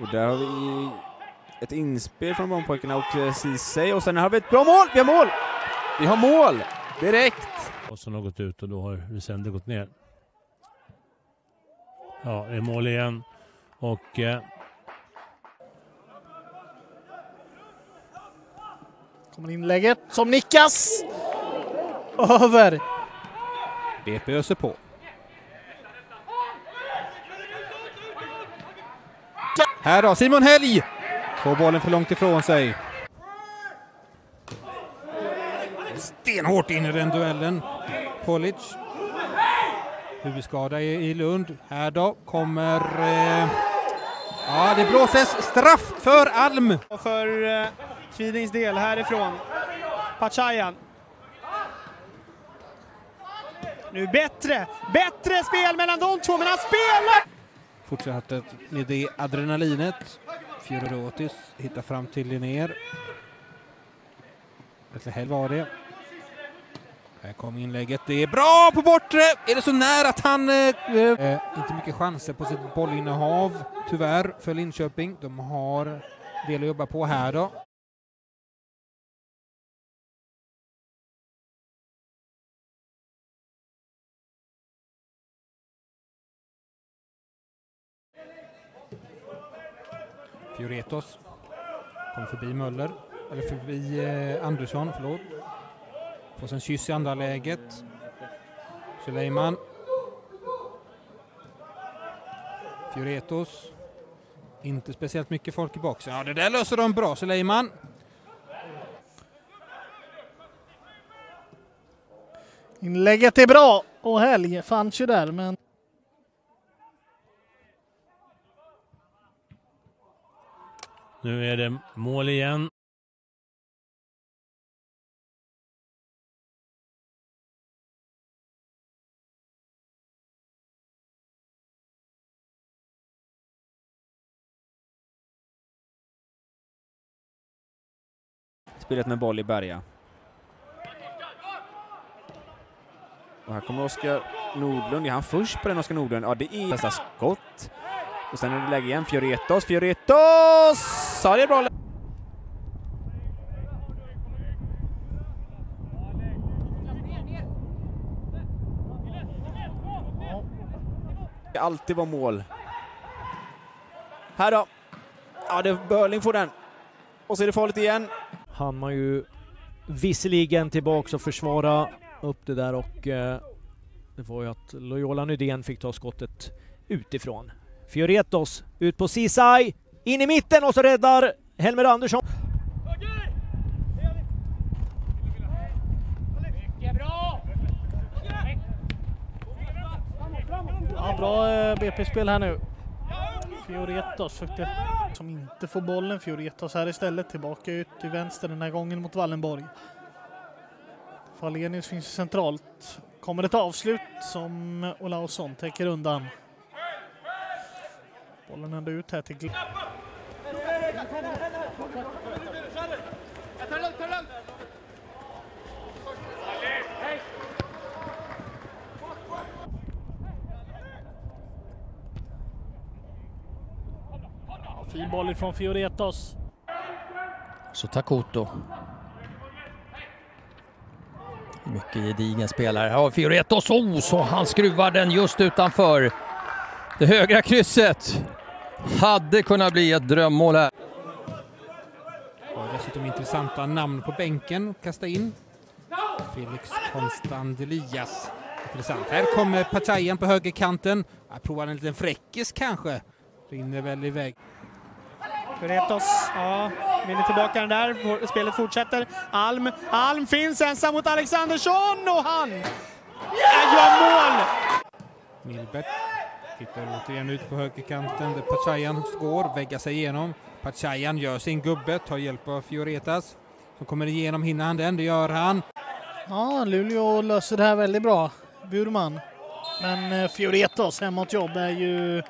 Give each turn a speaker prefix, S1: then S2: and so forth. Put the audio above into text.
S1: Och där har vi ett inspel från Brommapojkarna och eh, Ceesay och sen har vi ett bra mål! Vi har mål! Vi har mål! Direkt!
S2: Och som har gått ut och då har Wisander gått ner. Ja, det är mål igen. Och eh,
S3: Kommer inlägget som nickas. Över.
S1: BP öser på. Här då, Simon Helg! Får bollen för långt ifrån sig. Stenhårt in i den duellen. Polic. Huvudskada i Lund. Här då kommer... Eh... Ja, det blåses straff för Alm.
S4: Och för eh, Kvidings del härifrån. Pachayan. Nu bättre, bättre spel mellan de två, men han spelar!
S1: Fortsätter med det adrenalinet. Fjorotis hittar fram till Linnér. Betlehem var det. Här kom inlägget. Det är bra på bortre! Är det så nära att han... Eh, eh, inte mycket chanser på sitt bollinnehav, tyvärr, för Linköping. De har del att jobba på här då. Fioretos kommer förbi Möller, eller förbi eh, Andersson, förlåt. Får sen kyss i andra läget. Suleiman. Fioretos. Inte speciellt mycket folk i boxen. Ja, det där löser de bra, Suleiman.
S3: Inlägget är bra och Helg fanns ju där, men
S2: nu är det mål igen.
S1: Spelet med boll i Berga. Och här kommer Oskar Nordlund. Är han först på den, Oskar Nordlund? Ja, det är nästa skott. Och sen är det läge igen. Fioretos, Fioretos! Ja, det är bra. Det alltid vara mål. Här då. Ja, det Börling får den. Och så är det farligt igen.
S5: Han var ju visserligen tillbaks och försvara upp det där och eh, det var ju att Loyola Nydén fick ta skottet utifrån. Fioretos ut på Ceesay, in i mitten och så räddar Helmer Andersson.
S3: ja, bra eh, BP-spel här nu. Fioretos försökte, som inte får bollen. Fioretos här istället, tillbaka ut till vänster den här gången mot Wallenborg. Falenius finns centralt. Kommer ett avslut som Olausson täcker undan. Bollen ändå ut här till... Fin boll ifrån Fioretos.
S6: Så Takoto. Mycket gedigen spelare. Här har Fioretos. Oh, så han skruvar den just utanför det högra krysset. Hade kunnat bli ett drömmål här.
S1: Och dessutom intressanta namn på bänken att kasta in. Felix Konstant Elias. Intressant. Här kommer Pachayan på högerkanten. Jag provar en liten fräckis kanske. Rinner väl iväg.
S4: Retos, ja, vinner tillbaka den där. Spelet fortsätter. Alm, Alm finns ensam mot Alexandersson och han gör mål!
S1: Milbert tittar återigen ut på högerkanten där Pachayan går, väggar sig igenom. Pachayan gör sin gubbe, tar hjälp av Fioretas. Som kommer igenom, hinner han den? Det gör han.
S3: Ja, Luleå löser det här väldigt bra. Burman. Men eh, Fioretas Fioretos hemåt jobb är ju